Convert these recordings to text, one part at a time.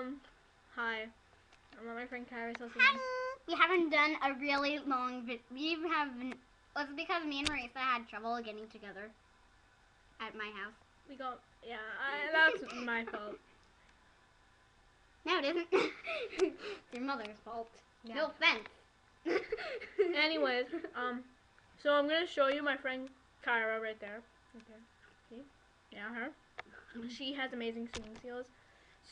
Um, hi. I'm my friend Kyra's. Hi. We haven't done a really long vid. We haven't. It's because me and Marisa had trouble getting together at my house. We got, yeah, I, that's my fault. No, it isn't. it's your mother's fault. No offense. Anyways, um, so I'm gonna show you my friend Kyra right there. Okay, see? Yeah, her. She has amazing singing skills.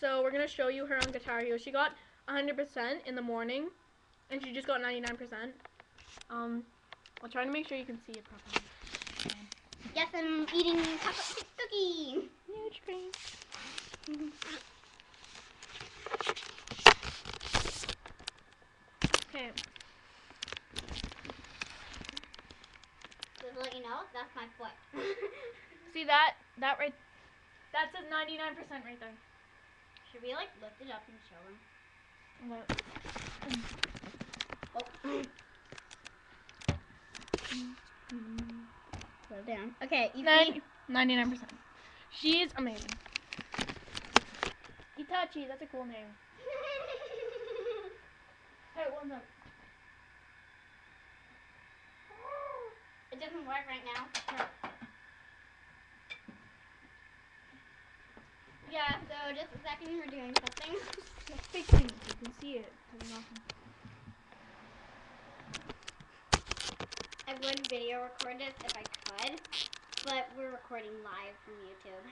So we're gonna show you her on Guitar Hero. She got 100% in the morning, and she just got 99%. Um, I'll try to make sure you can see it properly. yes, I'm eating chocolate chip cookie. Huge cream. Okay. Just to let you know, that's my foot. See that? That right. That's a 99% right there. Should we like lift it up and show them? What? Oh. Mm-hmm. Put it down. Okay, you 99%. She's amazing. Itachi, that's a cool name. Hey, one up. it doesn't work right now. Yeah, so just a second, we're doing something. Let's fix things. You can see it. It's awesome. I would video record this if I could, but we're recording live from YouTube.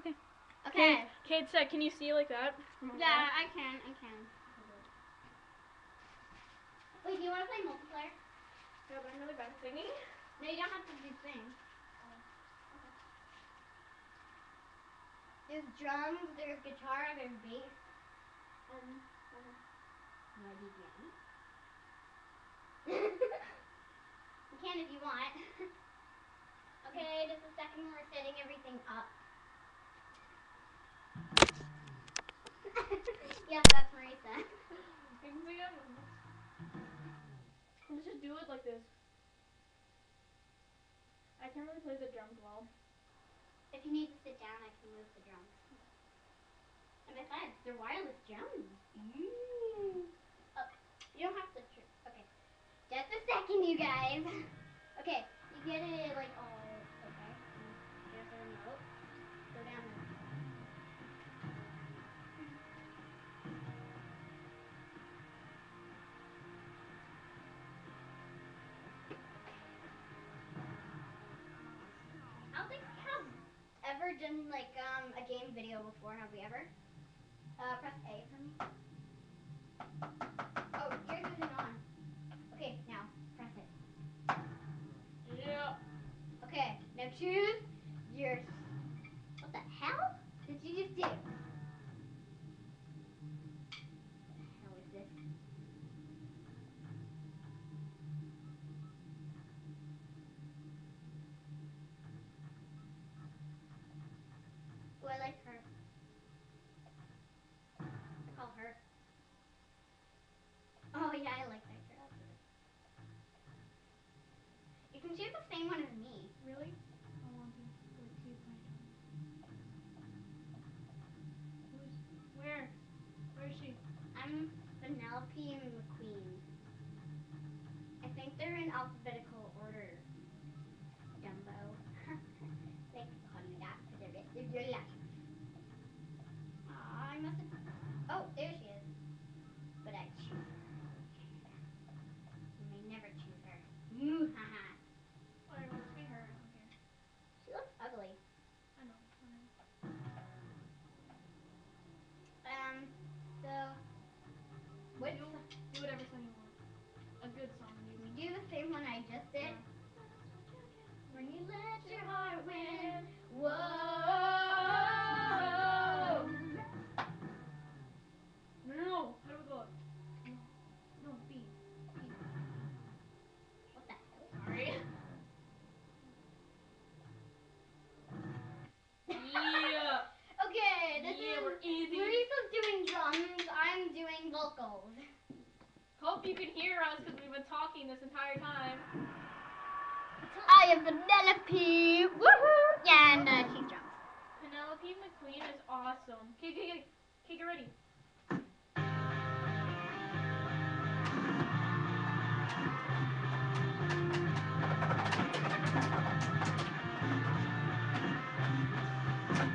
Okay. Okay. Kate said, can you see like that? Yeah, I can, I can. Wait, do you want to play multiplayer? Yeah, but I'm really bad at singing. No, you don't have to do sing. There's drums, there's guitar, there's bass. Um, no DJing. you can if you want. okay, just a second, we're setting everything up. yes, that's Marisa. You. Let's just do it like this. I can't really play the drums well. If you need to sit down, I can move the drums. And besides, they're wireless drums. Oh, you don't have to. Okay. Just a second, you guys. Okay, you get it like all. Ever done like um a game video before, have we ever? Uh, press A for me. Oh, yours isn't on. Okay, now press it. Yeah. Okay, now choose your. What the hell did you just do? What the hell is this? Oh, I like her. I call her. Oh yeah, I like that girl. You can choose the same one as me. Really? I want to. Wait, see if my Who's where? Where is she? I'm Penelope McQueen. I think they're in alphabetical Penelope. Woohoo! Yeah, and uh, she's drunk. Penelope McQueen is awesome. Okay, okay, okay. Get ready.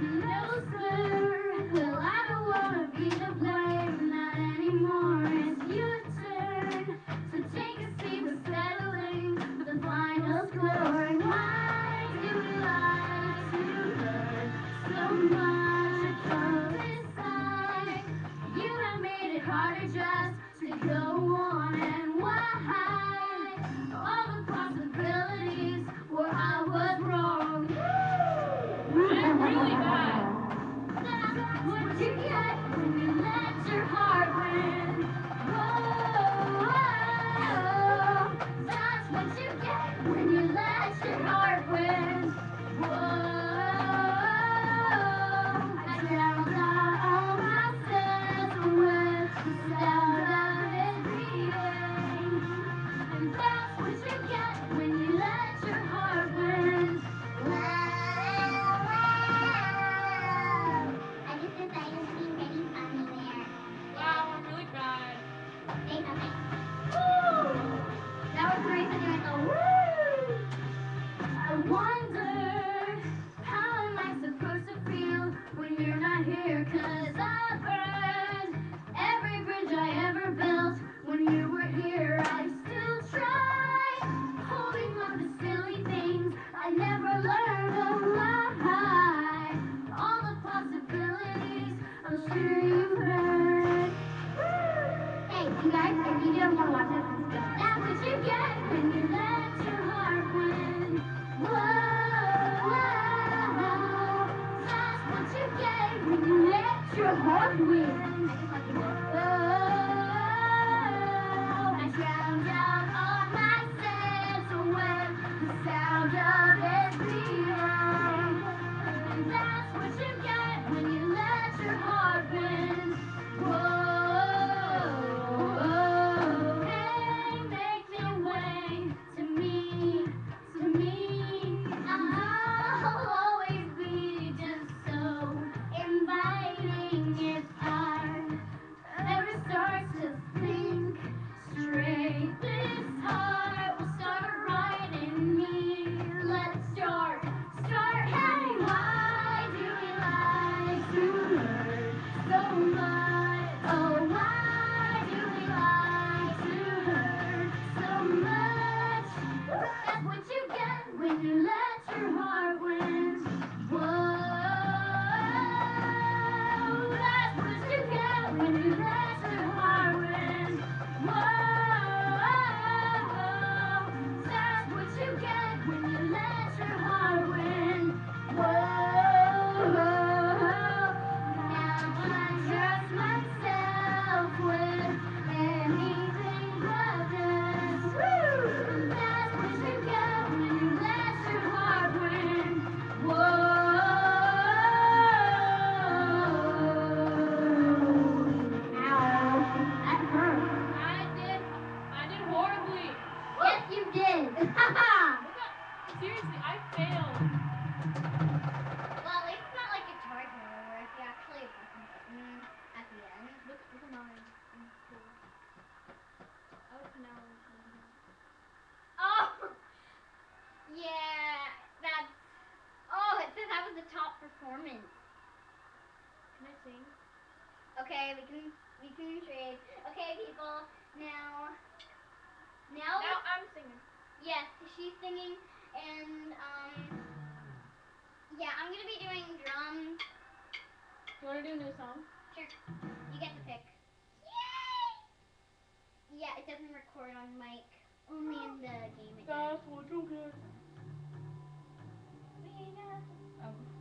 No, sir. Well, I don't want to be the black. high. Oh. let your heart win. Oh, I drowned. thing. Okay, we can we can trade. Okay, people. Now, now. Now I'm singing. Yes, she's singing, and um, yeah, I'm gonna be doing drums. You wanna do a new song? Sure. You get to pick. Yay! Yeah, it doesn't record on mic. Only in the game. That's what you get. Oh.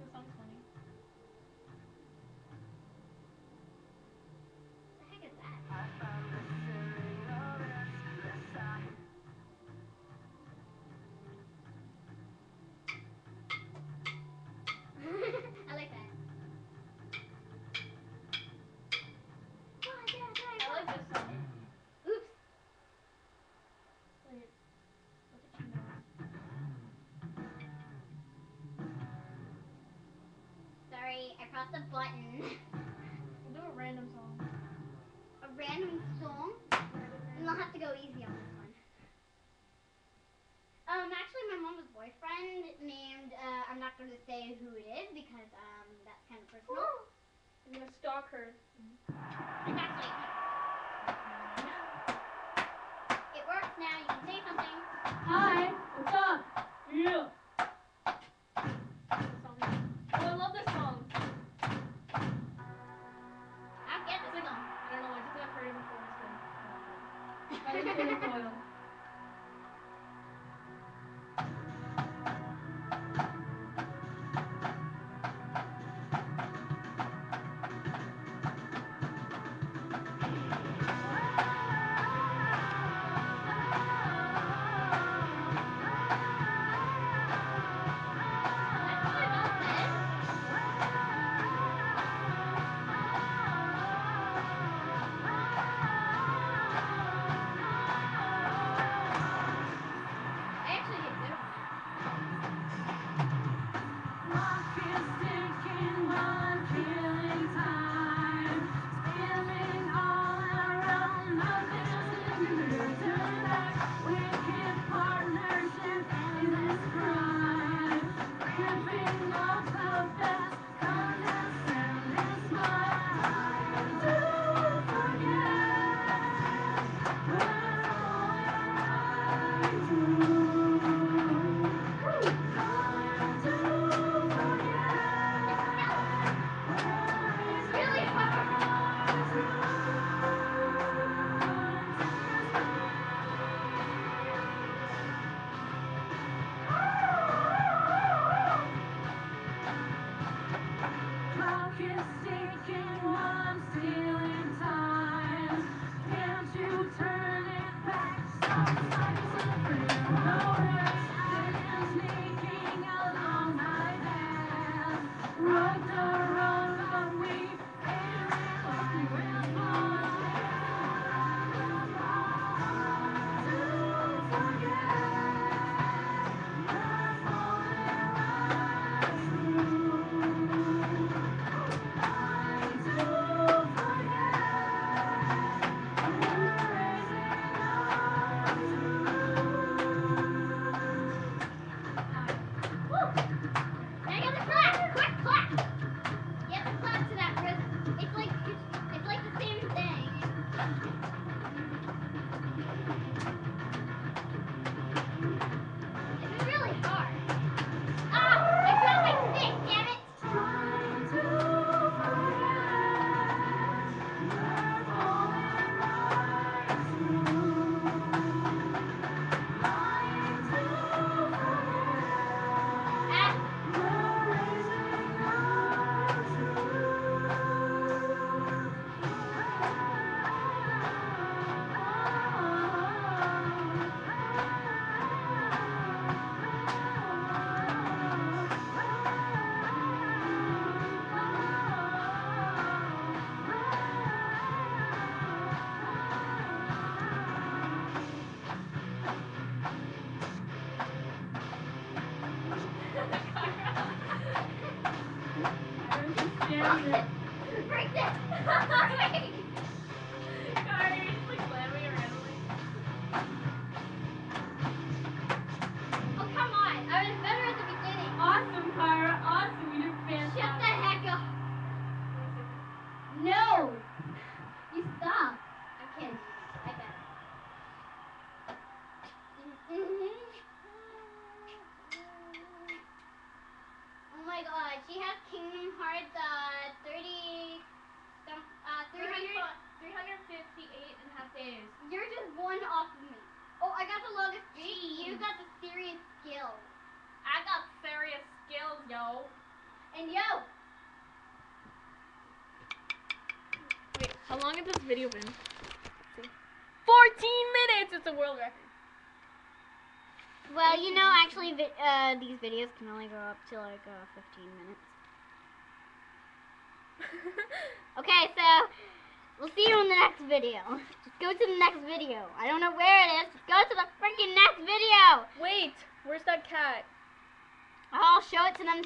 going to say who it is because um, that's kind of personal. I'm going to stalk her. Mm -hmm. go. long has this video been? 14 minutes! It's a world record. Well, you know, actually, uh, these videos can only go up to like uh, 15 minutes. okay, so we'll see you in the next video. Just go to the next video. I don't know where it is. Just go to the freaking next video. Wait, where's that cat? I'll show it to them.